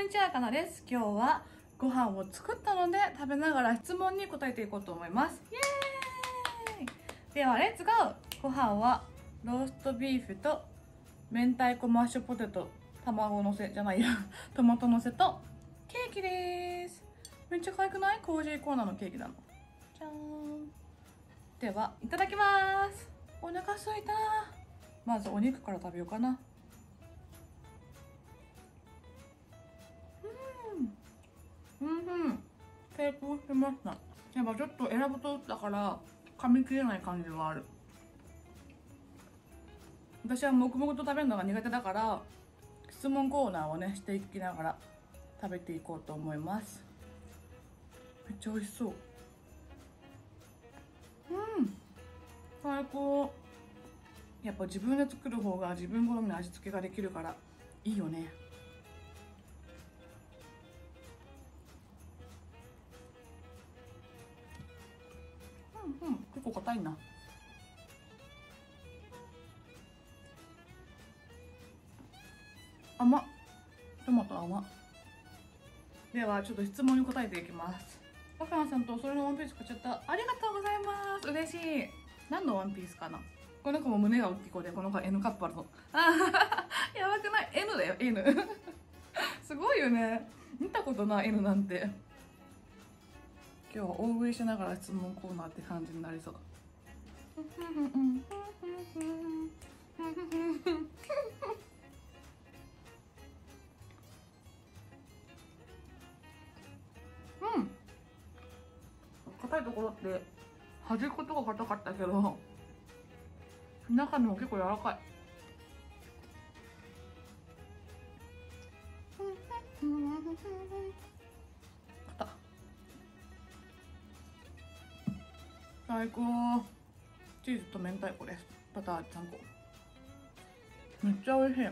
んにちはかなです。今日はご飯を作ったので食べながら質問に答えていこうと思います。イエーイ。ではレッツゴー。ご飯はローストビーフと明太子マッシュポテト卵のせじゃないやトマトのせとケーキです。めっちゃ可愛くない？コージーコーナーのケーキなの。じゃーん。ではいただきます。お腹すいた。まずお肉から食べようかな。うんうん。成功しました。やっぱちょっと選ぶとだから噛み切れない感じはある。私は黙々と食べるのが苦手だから質問コーナーをねしていきながら食べていこうと思います。めっちゃ美味しそう。うん。最高。やっぱ自分で作る方が自分好みの味付けができるからいいよね。うんうん結構硬いな。甘っ。トマト甘っ。ではちょっと質問に答えていきます。若菜さんとそれのワンピース買っちゃった。ありがとうございます。嬉しい。何のワンピースかな？この子も胸が大きい子でこの子は N カップあるのあやばくない？N だよ N すごいよね。見たことない N なんて。今日は大食いしながら質問コーナーって感じになりそう。うん。硬いところって端っことが硬かったけど中身も結構柔らかい。最高。チーズと明太子です。バターちゃんこめっちゃ美味しい。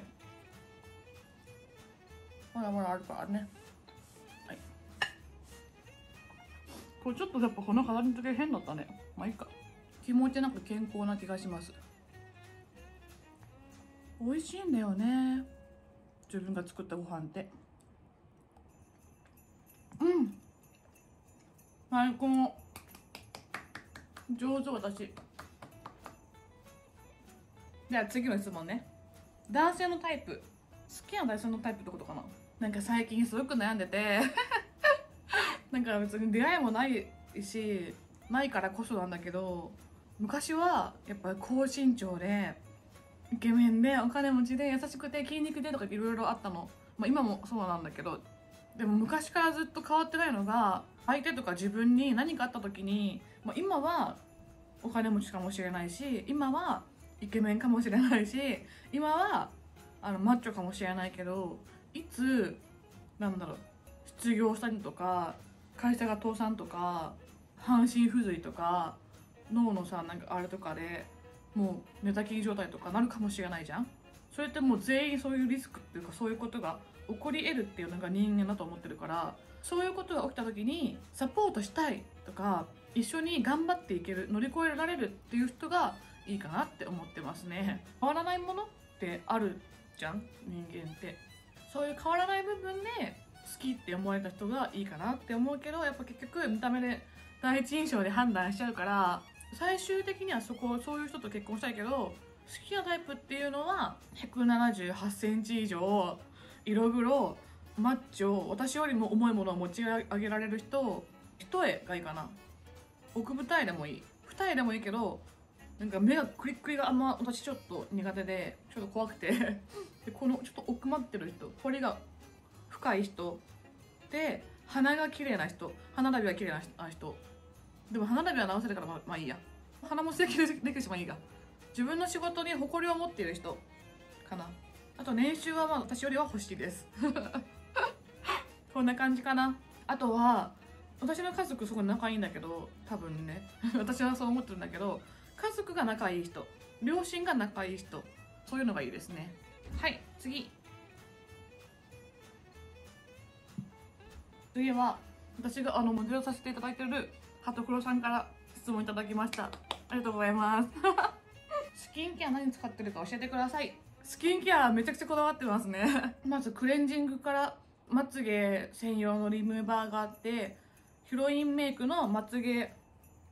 まだまだあるからね。はい。これちょっとやっぱこの飾り付け変だったね。まあいいか。気持ちなく健康な気がします。美味しいんだよね。自分が作ったご飯って。うん。最高。上手私。では次の質問ね。男性のタイプ。好きな男性のタイプってことかな。なんか最近すごく悩んでて。なんか別に出会いもないしないからこそなんだけど昔はやっぱ高身長でイケメンでお金持ちで優しくて筋肉でとかいろいろあったの、まあ、今もそうなんだけど。でも昔からずっと変わってないのが相手とか自分に何かあった時に、まあ、今はお金持ちかもしれないし今はイケメンかもしれないし今はあのマッチョかもしれないけどいつなんだろう失業したりとか会社が倒産とか半身不随とか脳のさなんかあれとかでもう寝たきり状態とかなるかもしれないじゃん。それってもう全員そういうリスクっていうかそういうことが起こり得るっていうのが人間だと思ってるからそういうことが起きた時にサポートしたいとか一緒に頑張っていける乗り越えられるっていう人がいいかなって思ってますね。変わらないものってあるじゃん人間って。そういう変わらない部分で好きって思われた人がいいかなって思うけどやっぱ結局見た目で第一印象で判断しちゃうから最終的にはそこそういう人と結婚したいけど好きなタイプっていうのは1 7 8センチ以上色黒マッチョ私よりも重いものを持ち上げられる人一重がいいかな。奥二重でもいい。二重でもいいけどなんか目がクリックリがあんま私ちょっと苦手でちょっと怖くて。でこのちょっと奥まってる人彫りが深い人。で鼻が綺麗な人歯並びが綺麗な人。でも歯並びは直せるからまあまあいいや。鼻も素敵でできるしまいいが自分の仕事に誇りを持っている人かな。あと年収はまあ私よりは欲しいです。こんな感じかな。あとは私の家族すごい仲いいんだけど多分ね。私はそう思ってるんだけど家族が仲いい人両親が仲いい人そういうのがいいですね。はい次。次は私があのモデルさせていただいてるハトクロさんから質問いただきました。ありがとうございます。スキンケア何使ってるか教えてください。スキンケアめちゃくちゃこだわってますね。まずクレンジングからまつげ専用のリムーバーがあってヒロインメイクのまつげ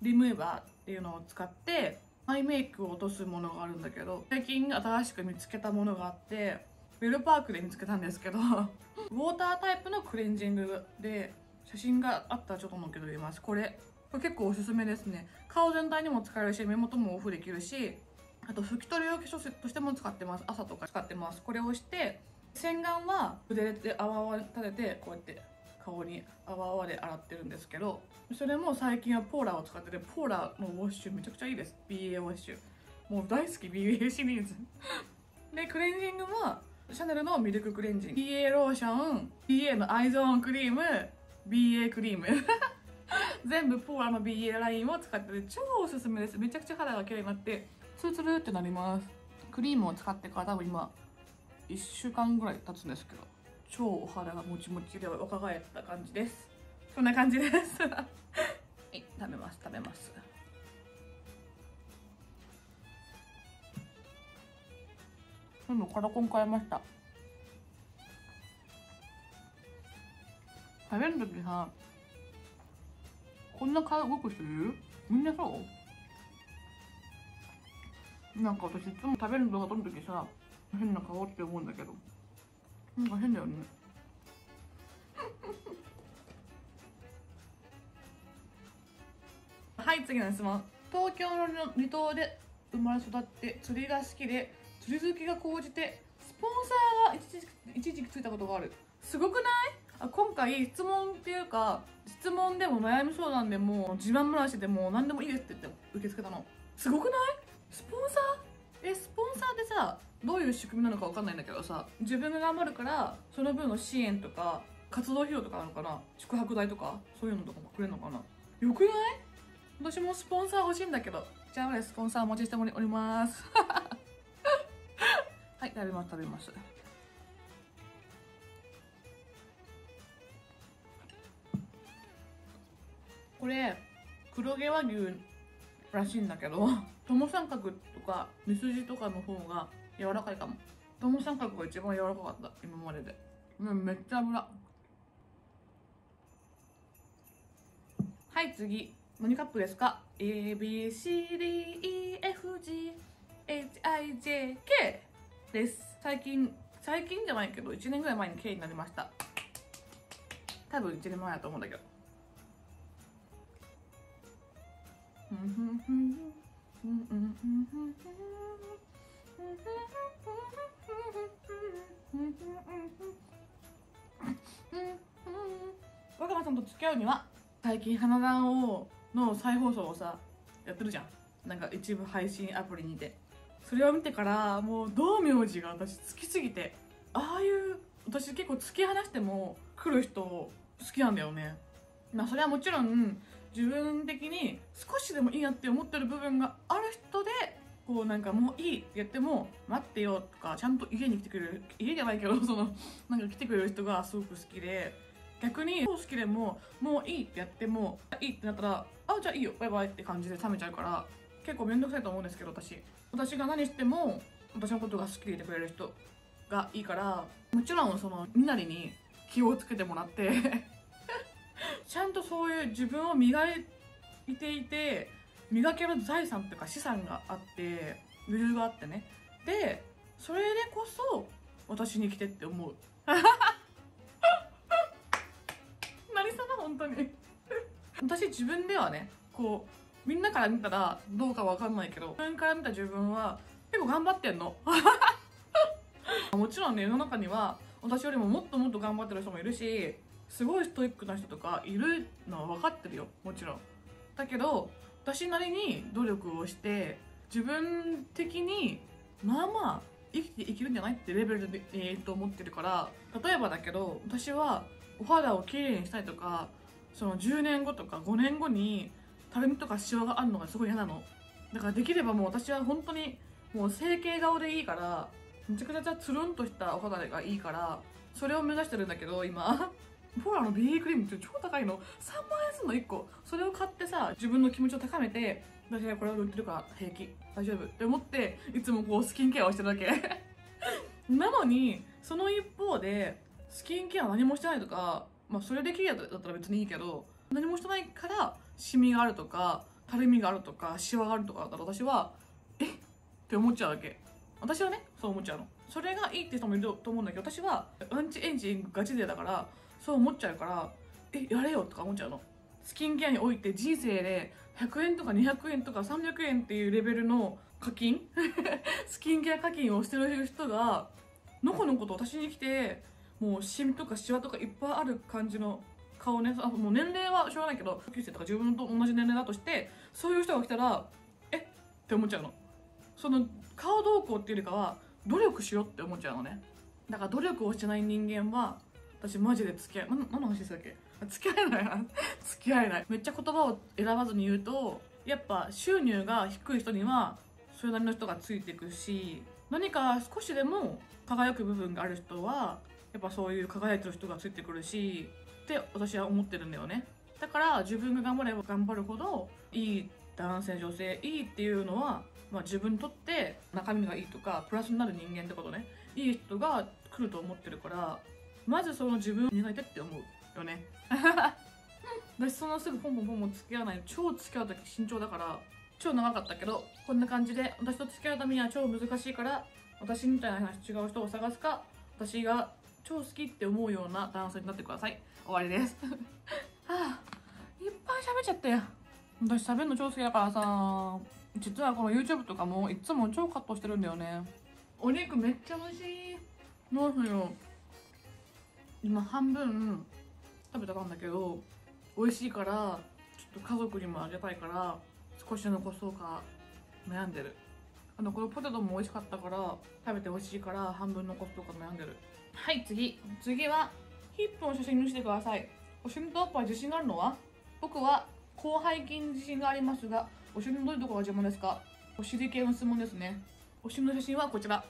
リムーバーっていうのを使ってアイメイクを落とすものがあるんだけど最近新しく見つけたものがあってウェルパークで見つけたんですけど ウォータータイプのクレンジングで写真があったらちょっと載っけております。これこれ結構おすすめですね。顔全体にも使えるし目元もオフできるしあと拭き取り用化粧水としても使ってます。朝とか使ってます。これをして洗顔は筆で泡泡立ててこうやって顔に泡泡で洗ってるんですけどそれも最近は POLA を使ってて POLA のウォッシュめちゃくちゃいいです。BA ウォッシュ。もう大好き BA シリーズ。でクレンジングはシャネルのミルククレンジング。BA ローション BA のアイゾーンクリーム BA クリーム。全部ポーラーの BA ラインを使ってて超おすすめです。めちゃくちゃ肌が綺麗になってツルツルってなります。クリームを使ってから多分今1週間ぐらい経つんですけど。超お肌がもちもちで若返った感じです。そんな感じです。はい食べます食べます。今度カラコン買いました。食べる時さこんな顔動く人いる？みんなそう？なんか私いつも食べる動画撮る時さ変な顔って思うんだけど。なんか変だよね。はい次の質問。東京の離島で生まれ育って釣りが好きで釣り好きが高じてスポンサーが一時一時期ついたことがある。すごくない？あ今回質問っていうか質問でも悩み相談でも自慢話でも何でもいいですって言って受け付けたの。すごくない？スポンサー？えスンサーってさどういう仕組みなのか分かんないんだけどさ自分が頑張るからその分の支援とか活動費用とかなのかな？宿泊代とか？そういうのとかもくれるのかな？よくない？私もスポンサー欲しいんだけど。じゃあスポンサーお待ちしております。はい食べます食べます。これ黒毛和牛らしいんだけど。友三角とかミスジとかの方が柔らかいかも。友三角が一番柔らかかった今までで。めっちゃ油はい次。何カップですか？ABCDEFGHIJK です。最近最近じゃないけど1年ぐらい前に K になりました。多分1年前だと思うんだけど。若葉さんと付き合うには最近花壇王の再放送をさやってるじゃんなんか一部配信アプリにてそれを見てからもう道明寺が私好きすぎてああいう私結構突き放しても来る人好きなんだよね。まあそれはもちろん自分的に少しでもいいなって思ってる部分がある人でこうなんかもういいって言っても待ってよとかちゃんと家に来てくれる家じゃないけど そのなんか来てくれる人がすごく好きで逆に好きでももういいってやってもいいってなったらあじゃあいいよバイバイって感じで冷めちゃうから結構面倒くさいと思うんですけど私。私が何しても私のことが好きでいてくれる人がいいからもちろんそのみなりに気をつけてもらってちゃんとそういう自分を磨いていて磨ける財産とか資産があって余裕があってね。でそれでこそ私に来てって思う。何様本当に。私自分ではねこうみんなから見たらどうかわかんないけど自分から見た自分は結構頑張ってんの。もちろんね世の中には私よりももっともっと頑張ってる人もいるしすごいストイックな人とかいるのは分かってるよもちろん。だけど私なりに努力をして自分的にまあまあ生きていけるんじゃないってレベルで、えー、と思ってるから例えばだけど私はお肌をきれいにしたいとかその10年後とか5年後にたるみとかシワがあるのがすごい嫌なの。だからできればもう私は本当にもう整形顔でいいからめちゃくちゃつるんとしたお肌がいいからそれを目指してるんだけど今。ポーラの BB クリームって超高いの。3万円すんの1個。それを買ってさ自分の気持ちを高めて私はこれを売ってるから平気。大丈夫。って思っていつもこうスキンケアをしてるだけ。なのにその一方でスキンケア何もしてないとかまあそれできるやつだったら別にいいけど何もしてないからシミがあるとかたるみがあるとかシワがあるとかだったら私はえ？って思っちゃうわけ。私はねそう思っちゃうの。それがいいって人もいると思うんだけど私はアンチエンジンガチ勢だからそう思っちゃうからえやれよとか思っちゃうの。スキンケアにおいて人生で100円とか200円とか300円っていうレベルの課金？スキンケア課金をしてる人がのこのこと私に来てもうシミとかシワとかいっぱいある感じの顔ね。あもう年齢はしょうがないけど同級生とか自分と同じ年齢だとしてそういう人が来たらえ？って思っちゃうの。その顔どうこうっていうよりかは努力しろって思っちゃうのね。だから努力をしてない人間は私マジで付き合い何の話したっけ？付き合えない。な 付き合えない。めっちゃ言葉を選ばずに言うとやっぱ収入が低い人にはそれなりの人がついていくし何か少しでも輝く部分がある人はやっぱそういう輝いてる人がついてくるしって私は思ってるんだよね。だから自分が頑張れば頑張るほどいい男性女性いいっていうのは、まあ、自分にとって中身がいいとかプラスになる人間ってことね。いい人が来ると思ってるからまずその自分を磨いてって思うよね。私そんなすぐポンポンポンポン付き合わない超付き合う時慎重だから超長かったけどこんな感じで私と付き合うためには超難しいから私みたいな話違う人を探すか私が超好きって思うような男性になってください。終わりです。はあいっぱい喋っちゃったよ。私喋るの超好きだからさ実はこの YouTube とかもいつも超カットしてるんだよね。お肉めっちゃ美味しい。どうしよ。う今半分食べたかんだけど美味しいからちょっと家族にもあげたいから少し残そうか悩んでる。あのこのポテトも美味しかったから食べて美味しいから半分残そうか悩んでる。はい次。次はヒップの写真にしてください。お尻とおっぱい自信があるのは僕は広背筋自信がありますがお尻のどういうところが邪魔ですか？お尻系の質問ですね。お尻の写真はこちら。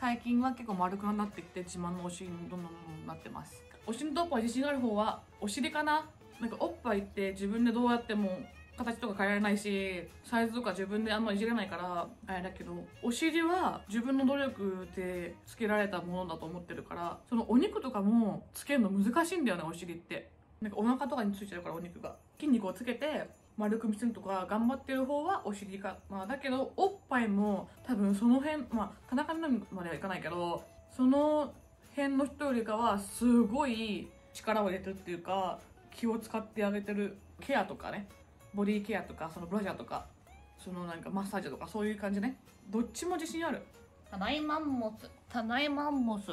最近は結構丸くなってきて自慢のお尻にどんどんどんなってます。お尻とおっぱい自信がある方はお尻かな？なんかおっぱいって自分でどうやっても形とか変えられないしサイズとか自分であんまいじれないからあれだけどお尻は自分の努力でつけられたものだと思ってるからそのお肉とかもつけるの難しいんだよねお尻って。なんかお腹とかについちゃうからお肉が。筋肉をつけて丸く見せるとか頑張ってる方はお尻かまあだけどおっぱいも多分その辺まあ田中みな実まではいかないけどその辺の人よりかはすごい力を入れてるっていうか気を使ってあげてるケアとかねボディケアとかそのブラジャーとかそのなんかマッサージとかそういう感じね。どっちも自信ある。タナイマンモスタナイマンモス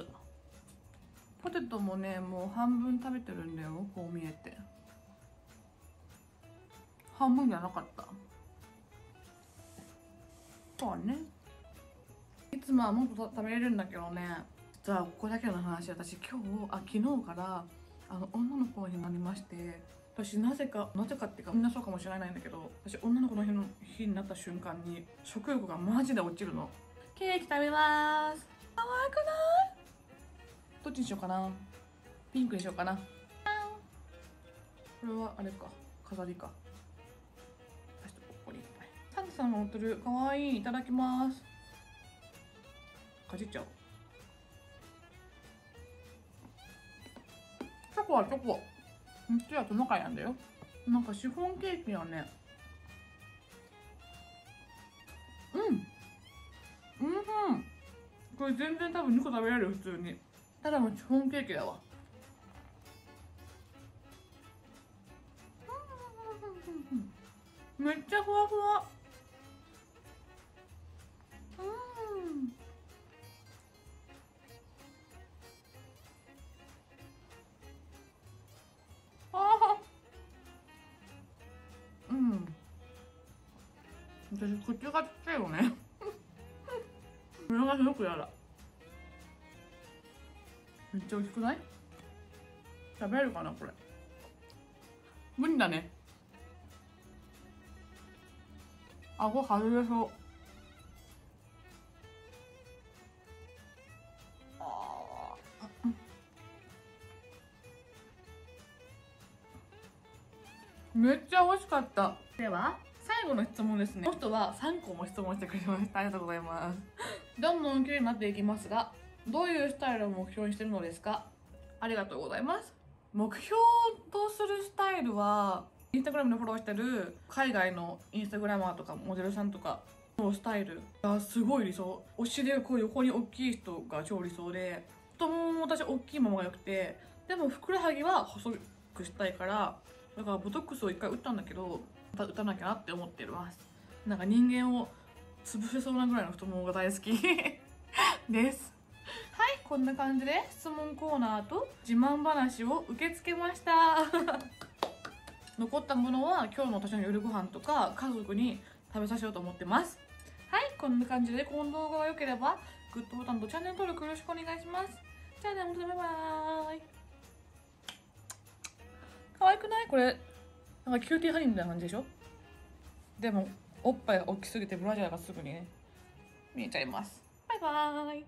ポテトもねもう半分食べてるんだよこう見えて半分じゃなかった。そうね。いつもはもっと食べれるんだけどね。実はここだけの話私今日あ昨日からあの女の子になりまして私なぜかなぜかっていうかみんなそうかもしれないんだけど私女の子の日の日になった瞬間に食欲がマジで落ちるの。ケーキ食べます。可愛くない？どっちにしようかな？ピンクにしようかな。これはあれか。飾りか。さんが乗ってるかわいい。いただきます。かじっちゃう。チョコはチョコ。めっちゃトナカイなんだよ。なんかシフォンケーキはね。うん。うん。これ全然多分2個食べられる普通に。ただのシフォンケーキだわ。めっちゃふわふわ。私口がちっちゃいよね。それがすごく嫌だ。めっちゃ美味しくない？食べるかなこれ。無理だね。顎外れそう。あーめっちゃ美味しかった。では最後の質問ですね。この人は3個も質問してくれました。ありがとうございます。どんどん綺麗になっていきますがどういうスタイルを目標にしてるのですか？ありがとうございます。目標とするスタイルはインスタグラムでフォローしてる海外のインスタグラマーとかモデルさんとかのスタイルがすごい理想。お尻がこう横に大きい人が超理想で太ももも私大きいままが良くてでもふくらはぎは細くしたいからだからボトックスを一回打ったんだけどまた打たなきゃなって思ってますなんか人間を潰せそうなぐらいの太ももが大好き。です。はいこんな感じで質問コーナーと自慢話を受け付けました。残ったものは今日の私の夜ご飯とか家族に食べさせようと思ってます。はいこんな感じでこの動画が良ければグッドボタンとチャンネル登録よろしくお願いします。じゃあねまたバイバーイ。可愛くない？これ。なんかキューティーハニーみたいな感じでしょ？でもおっぱいが大きすぎてブラジャーがすぐにね見えちゃいます。バイバーイ。